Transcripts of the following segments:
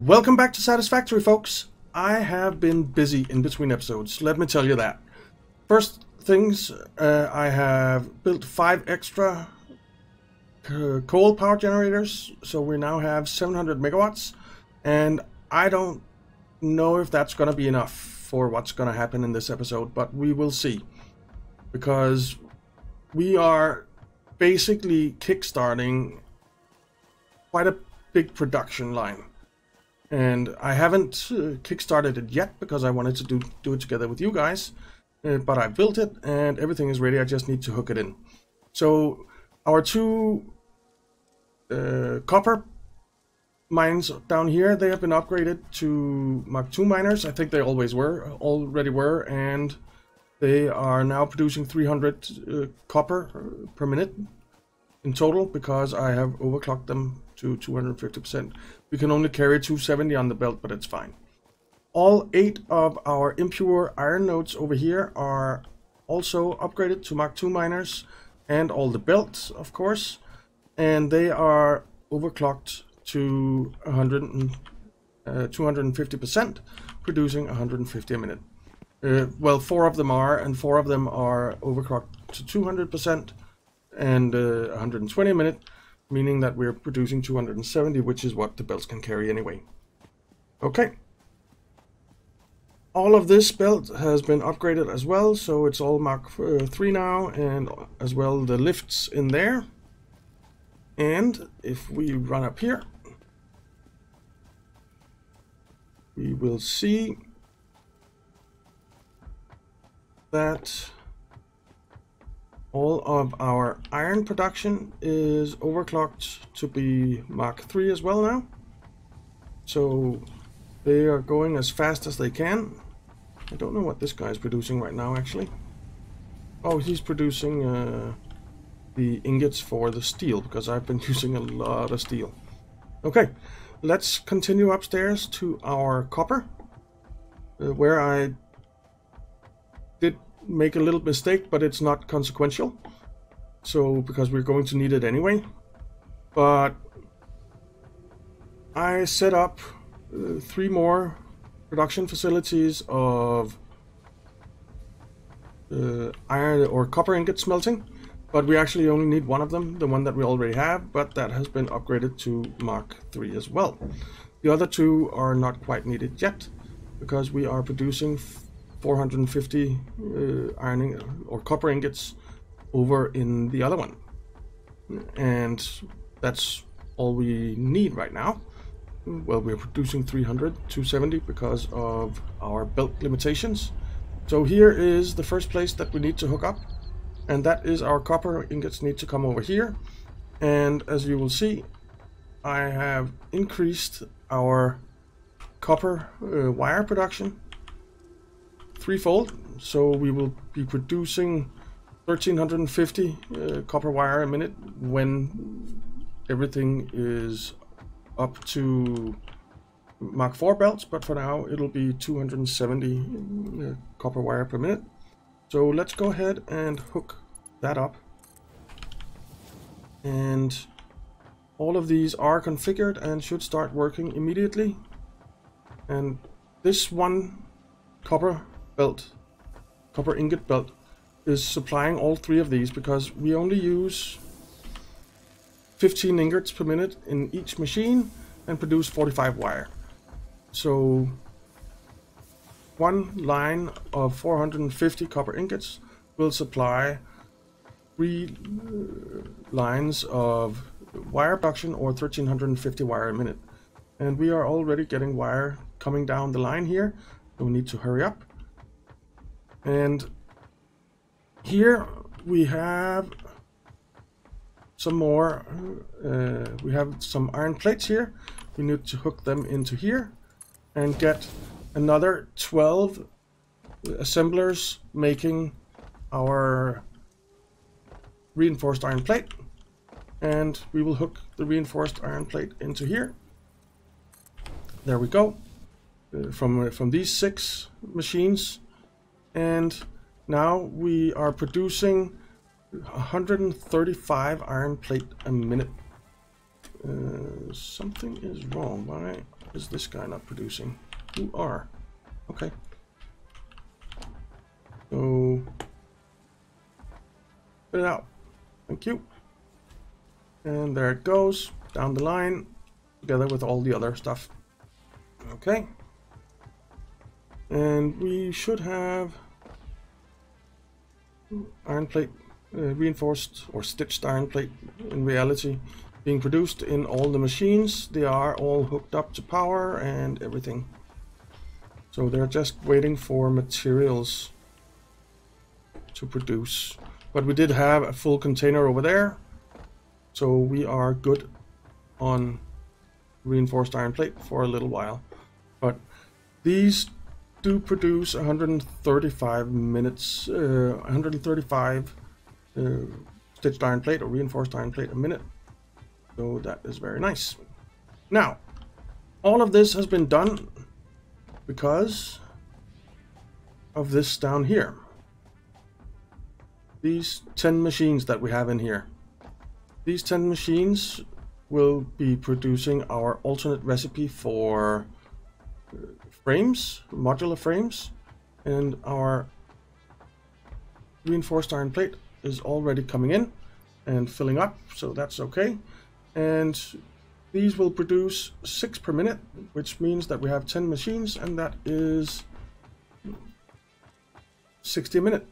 Welcome back to Satisfactory, folks. I have been busy in between episodes, let me tell you that. First things, uh, I have built five extra uh, coal power generators, so we now have 700 megawatts, and I don't know if that's going to be enough for what's going to happen in this episode, but we will see. Because we are basically kickstarting quite a big production line and I haven't uh, kickstarted it yet because I wanted to do, do it together with you guys. Uh, but I built it and everything is ready. I just need to hook it in. So our two uh, copper mines down here, they have been upgraded to Mark II miners. I think they always were, already were. And they are now producing 300 uh, copper uh, per minute in total because I have overclocked them to 250%. We can only carry 270 on the belt, but it's fine. All eight of our impure iron nodes over here are also upgraded to Mark II miners and all the belts, of course. And they are overclocked to 100 and, uh, 250%, producing 150 a minute. Uh, well, four of them are, and four of them are overclocked to 200% and uh, 120 a minute, meaning that we're producing 270, which is what the belts can carry anyway. Okay. All of this belt has been upgraded as well, so it's all Mark uh, 3 now, and as well the lifts in there. And if we run up here, we will see that all of our iron production is overclocked to be Mark 3 as well now. So they are going as fast as they can. I don't know what this guy is producing right now actually. Oh, he's producing uh, the ingots for the steel because I've been using a lot of steel. Okay, let's continue upstairs to our copper uh, where I make a little mistake, but it's not consequential. So, because we're going to need it anyway. But I set up uh, three more production facilities of uh, iron or copper ingot smelting. But we actually only need one of them, the one that we already have, but that has been upgraded to Mark 3 as well. The other two are not quite needed yet, because we are producing 450 uh, iron or copper ingots over in the other one. And that's all we need right now. Well, we're producing 300, 270 because of our belt limitations. So here is the first place that we need to hook up. And that is our copper ingots need to come over here. And as you will see, I have increased our copper uh, wire production threefold. So we will be producing 1350 uh, copper wire a minute when everything is up to Mark 4 belts, but for now it'll be 270 uh, copper wire per minute. So let's go ahead and hook that up. And all of these are configured and should start working immediately. And this one copper belt, copper ingot belt, is supplying all three of these because we only use 15 ingots per minute in each machine and produce 45 wire. So one line of 450 copper ingots will supply three uh, lines of wire production or 1350 wire a minute. And we are already getting wire coming down the line here, we need to hurry up. And here we have some more, uh, we have some iron plates here. We need to hook them into here and get another 12 assemblers making our reinforced iron plate. And we will hook the reinforced iron plate into here. There we go. Uh, from, from these six machines, and now we are producing 135 iron plate a minute. Uh, something is wrong. Why is this guy not producing? You are. Okay. So, put it out. Thank you. And there it goes, down the line, together with all the other stuff. Okay. And we should have iron plate, uh, reinforced or stitched iron plate in reality being produced in all the machines. They are all hooked up to power and everything. So they're just waiting for materials to produce. But we did have a full container over there. So we are good on reinforced iron plate for a little while. But these do produce 135 minutes, uh, 135 uh, stitched iron plate or reinforced iron plate a minute. So that is very nice. Now, all of this has been done because of this down here. These 10 machines that we have in here. These 10 machines will be producing our alternate recipe for frames, modular frames, and our reinforced iron plate is already coming in and filling up, so that's okay and these will produce 6 per minute, which means that we have 10 machines, and that is 60 a minute.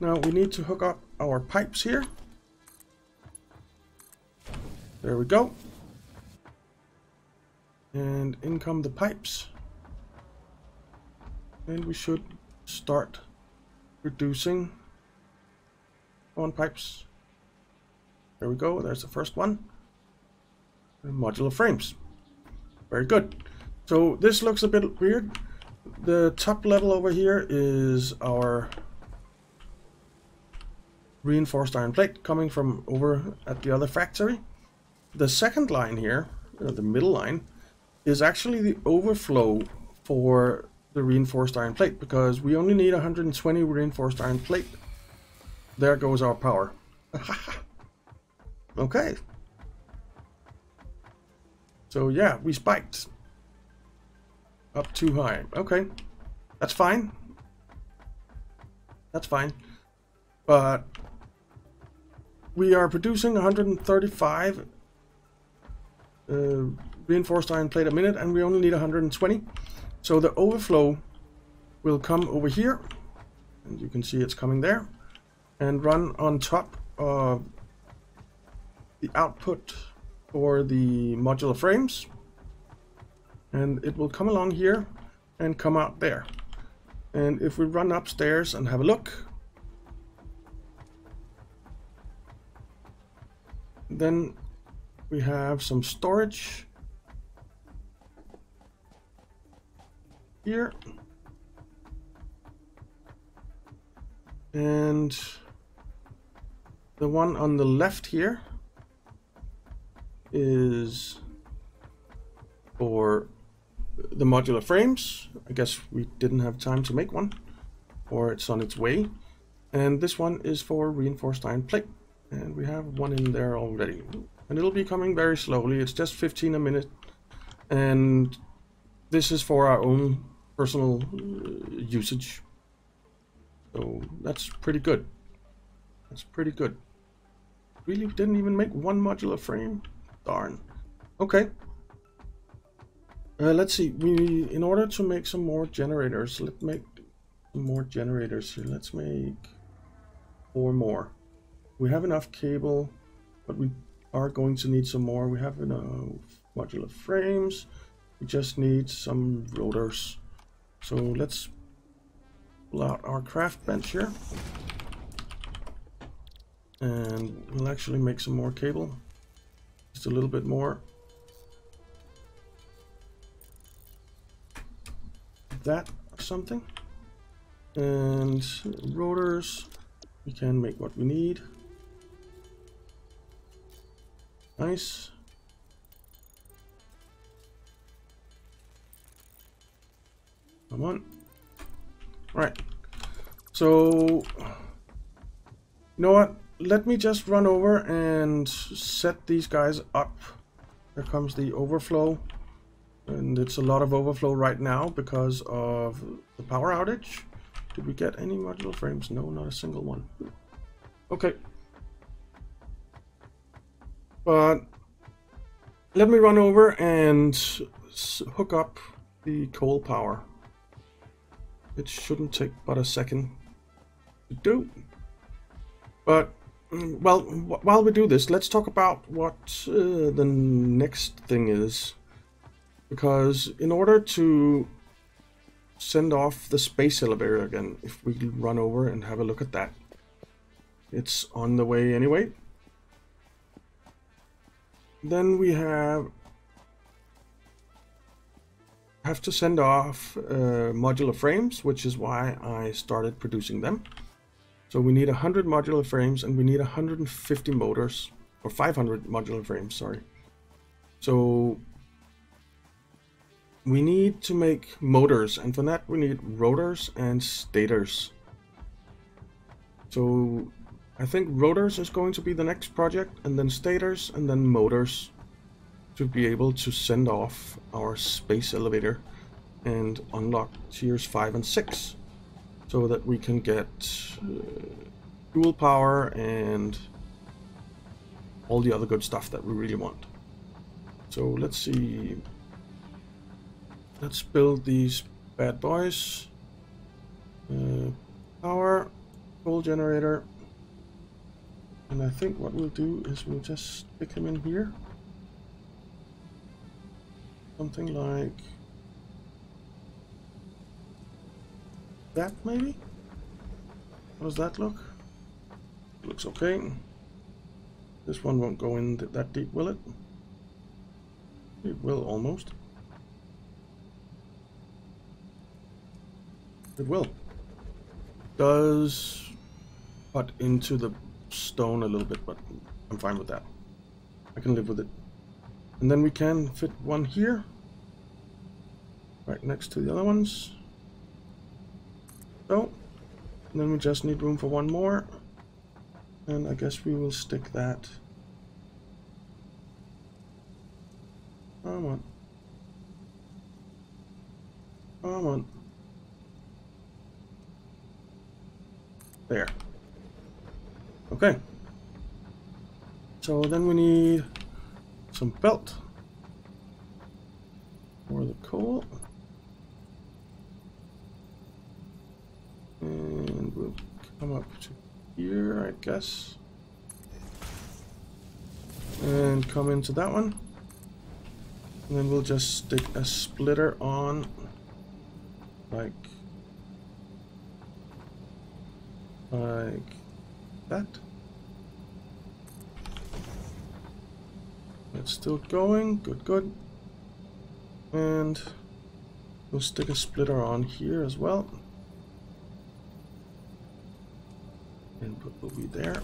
Now we need to hook up our pipes here. There we go. And in come the pipes. And we should start producing on pipes. There we go. There's the first one. Modular frames. Very good. So this looks a bit weird. The top level over here is our reinforced iron plate coming from over at the other factory. The second line here, the middle line, is actually the overflow for the reinforced iron plate because we only need 120 reinforced iron plate. There goes our power. Okay. So yeah, we spiked. Up too high. Okay. That's fine. That's fine. But we are producing 135 uh, reinforced iron plate a minute and we only need 120. So the overflow will come over here and you can see it's coming there and run on top of the output for the modular frames. And it will come along here and come out there. And if we run upstairs and have a look then we have some storage here and the one on the left here is for the modular frames. I guess we didn't have time to make one, or it's on its way. And this one is for reinforced iron plate. And we have one in there already. And it'll be coming very slowly. It's just 15 a minute. And this is for our own personal uh, usage. So that's pretty good. That's pretty good. Really didn't even make one modular frame. Darn. Okay. Uh, let's see. We, in order to make some more generators, let's make more generators here. Let's make four more. We have enough cable, but we are going to need some more. We have enough modular frames. We just need some rotors. So let's pull out our craft bench here. And we'll actually make some more cable. Just a little bit more. That or something. And rotors, we can make what we need. Nice. Come on. All right. So, you know what? let me just run over and set these guys up. Here comes the overflow. And it's a lot of overflow right now because of the power outage. Did we get any modular frames? No, not a single one. Okay. But let me run over and hook up the coal power. It shouldn't take but a second to do. But, mm, well, while we do this, let's talk about what uh, the next thing is. Because in order to send off the space elevator again, if we run over and have a look at that, it's on the way anyway. Then we have have to send off uh, modular frames, which is why I started producing them. So we need 100 modular frames and we need 150 motors, or 500 modular frames, sorry. So we need to make motors, and for that we need rotors and stators. So I think rotors is going to be the next project, and then stators, and then motors to be able to send off our space elevator and unlock tiers 5 and 6 so that we can get uh, fuel power and all the other good stuff that we really want. So let's see. Let's build these bad boys. Uh, power, coal generator. And I think what we'll do is we'll just stick him in here. Something like that maybe? How does that look? Looks okay. This one won't go in that deep, will it? It will almost. It will. Does cut into the stone a little bit, but I'm fine with that. I can live with it. And then we can fit one here, right next to the other ones. So, and then we just need room for one more. And I guess we will stick that. Come on. Come on. There. Okay. So then we need some belt for the coal. And we'll come up to here, I guess. And come into that one. And then we'll just stick a splitter on like like that. Still going. Good, good. And we'll stick a splitter on here as well. Input will be there.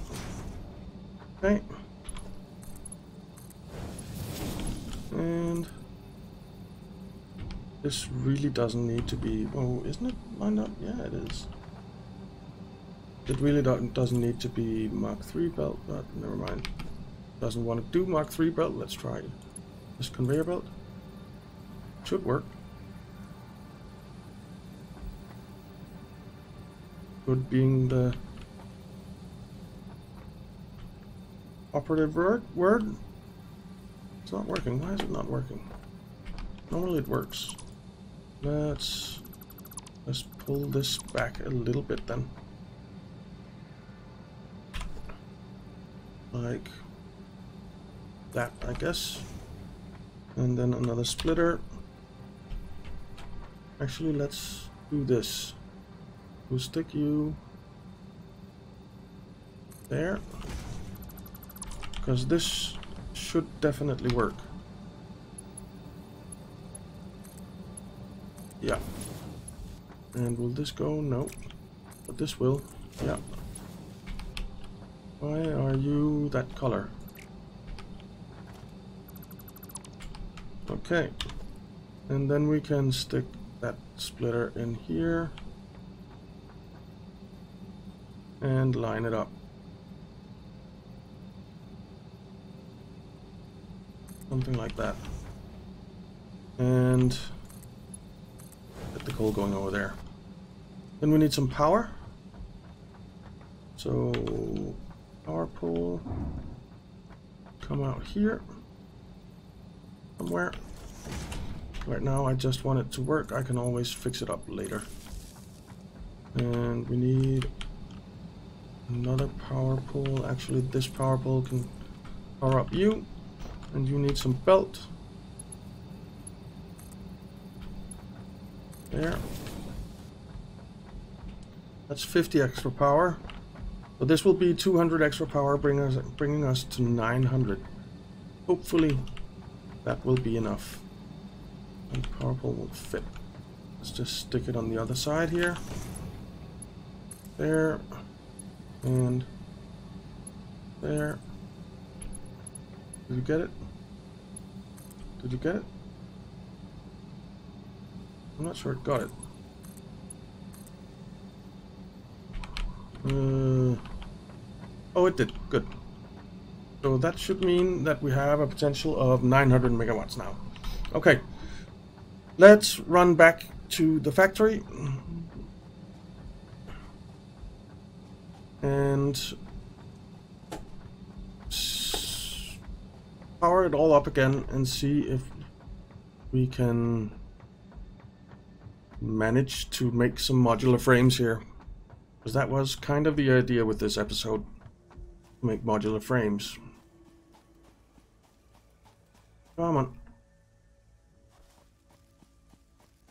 Okay. And this really doesn't need to be... Oh, isn't it lined up? Yeah, it is. It really doesn't need to be Mark III belt, but never mind doesn't want to do Mark 3 belt, let's try this conveyor belt. Should work. Good being the operative word. word. It's not working. Why is it not working? Normally it works. Let's let's pull this back a little bit then. Like that, I guess. And then another splitter. Actually, let's do this. We'll stick you there. Because this should definitely work. Yeah. And will this go? No. But this will. Yeah. Why are you that color? Okay. And then we can stick that splitter in here and line it up. Something like that. And get the coal going over there. Then we need some power. So power pole come out here somewhere. Right now I just want it to work. I can always fix it up later. And we need another power pole. Actually this power pole can power up you. And you need some belt. There. That's 50 extra power. So this will be 200 extra power, us, bringing us to 900. Hopefully that will be enough. And power pole will fit. Let's just stick it on the other side here. There. And there. Did you get it? Did you get it? I'm not sure it got it. Uh, oh, it did. Good. So that should mean that we have a potential of 900 megawatts now. Okay. Let's run back to the factory. And power it all up again and see if we can manage to make some modular frames here. Because that was kind of the idea with this episode. Make modular frames. Come on.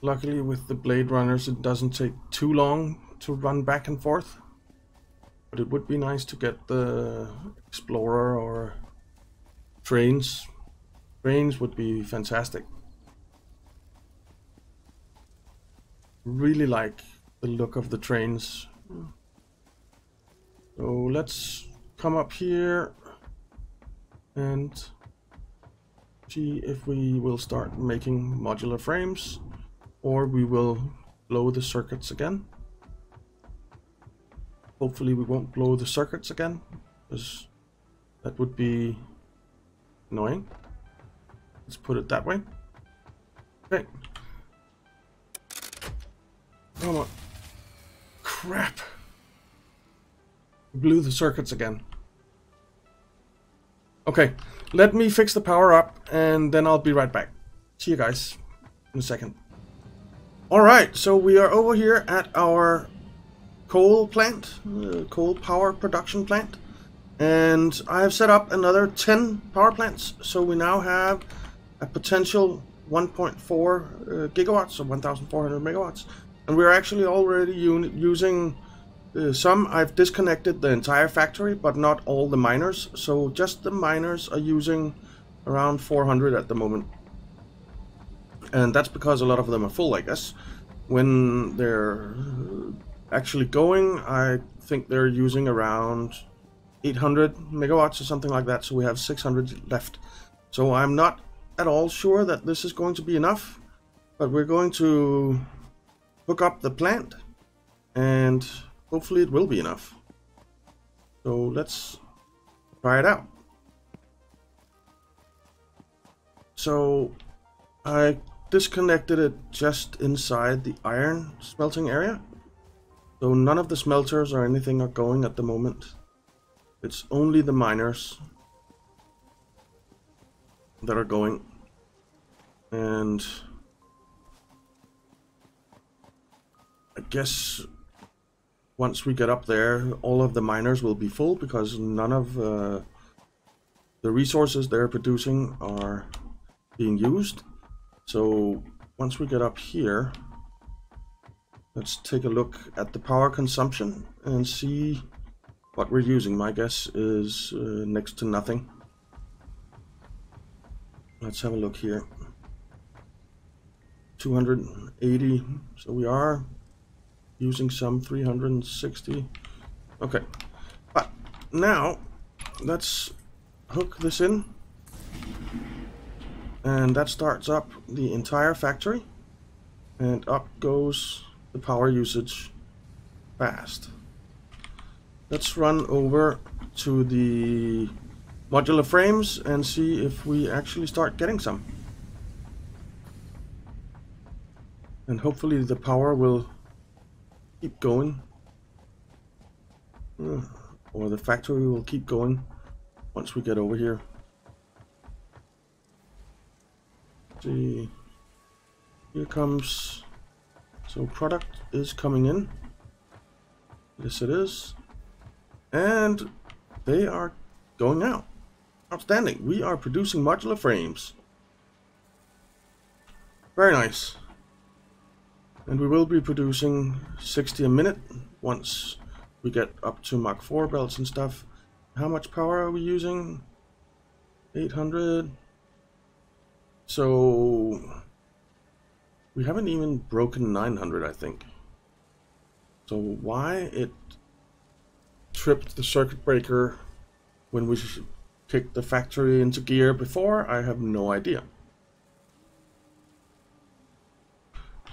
Luckily with the Blade Runners it doesn't take too long to run back and forth. But it would be nice to get the Explorer or trains. Trains would be fantastic. Really like the look of the trains. So let's come up here and see if we will start making modular frames or we will blow the circuits again. Hopefully we won't blow the circuits again because that would be annoying. Let's put it that way. Okay. Come on. Crap. Blew the circuits again. Okay, let me fix the power up and then I'll be right back. See you guys in a second. Alright, so we are over here at our coal plant, uh, coal power production plant. And I have set up another 10 power plants, so we now have a potential 1.4 uh, gigawatts, or 1,400 megawatts. And we're actually already using uh, some. I've disconnected the entire factory, but not all the miners. So just the miners are using around 400 at the moment. And that's because a lot of them are full, I guess. When they're actually going, I think they're using around 800 megawatts or something like that, so we have 600 left. So I'm not at all sure that this is going to be enough, but we're going to hook up the plant and hopefully it will be enough. So let's try it out. So I disconnected it just inside the iron smelting area. So none of the smelters or anything are going at the moment. It's only the miners that are going. And I guess once we get up there, all of the miners will be full because none of uh, the resources they're producing are being used. So once we get up here, let's take a look at the power consumption and see what we're using, my guess, is uh, next to nothing. Let's have a look here. 280, so we are using some 360. Okay, but now let's hook this in. And that starts up the entire factory. And up goes the power usage fast. Let's run over to the modular frames and see if we actually start getting some. And hopefully the power will keep going. Uh, or the factory will keep going once we get over here. See. Here comes... So product is coming in. Yes it is. And they are going out. Outstanding. We are producing modular frames. Very nice. And we will be producing 60 a minute once we get up to Mark 4 belts and stuff. How much power are we using? 800. So we haven't even broken 900, I think. So why it tripped the circuit breaker when we kicked the factory into gear before, I have no idea.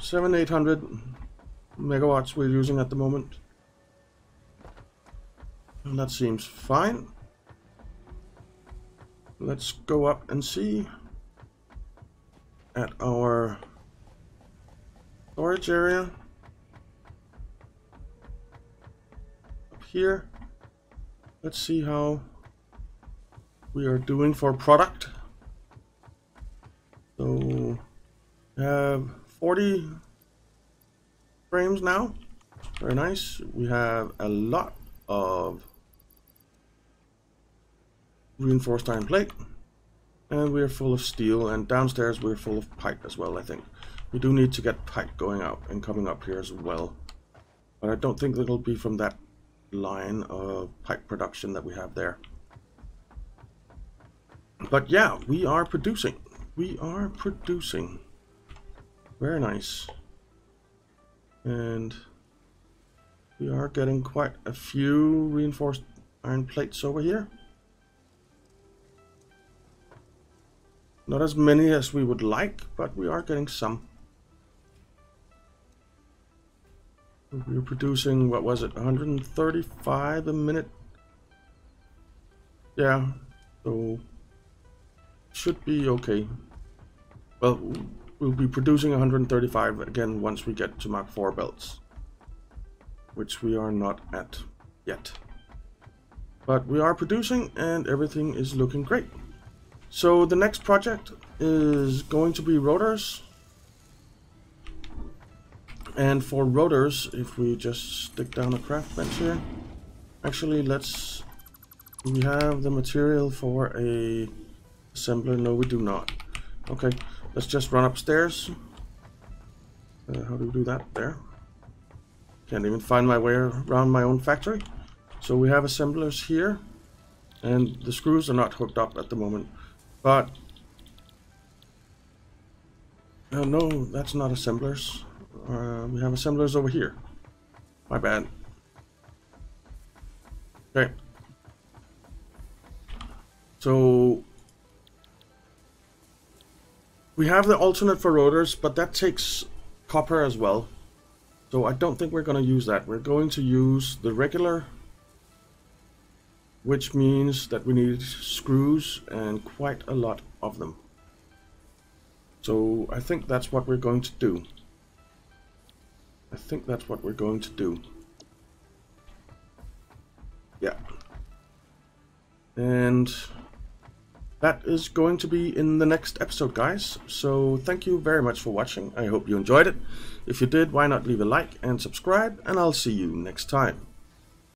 7 800 megawatts we're using at the moment. And that seems fine. Let's go up and see at our storage area. Up here. Let's see how we are doing for product. So we have 40 frames now. Very nice. We have a lot of reinforced iron plate. And we're full of steel, and downstairs we're full of pipe as well, I think. We do need to get pipe going out and coming up here as well. But I don't think it'll be from that line of pipe production that we have there. But yeah, we are producing. We are producing. Very nice. And we are getting quite a few reinforced iron plates over here. Not as many as we would like, but we are getting some. We're producing, what was it, 135 a minute? Yeah, so should be okay. Well, we'll be producing 135 again once we get to Mark 4 belts. Which we are not at yet. But we are producing and everything is looking great. So the next project is going to be rotors. And for rotors, if we just stick down a craft bench here. Actually, let's... We have the material for a assembler. No, we do not. Okay, let's just run upstairs. Uh, how do we do that? There. Can't even find my way around my own factory. So we have assemblers here. And the screws are not hooked up at the moment. But... Uh, no, that's not assemblers. Uh, we have assemblers over here. My bad. Okay. So... We have the alternate for rotors, but that takes copper as well. So I don't think we're going to use that. We're going to use the regular which means that we need screws and quite a lot of them. So I think that's what we're going to do. I think that's what we're going to do. Yeah. And that is going to be in the next episode, guys. So thank you very much for watching. I hope you enjoyed it. If you did, why not leave a like and subscribe, and I'll see you next time.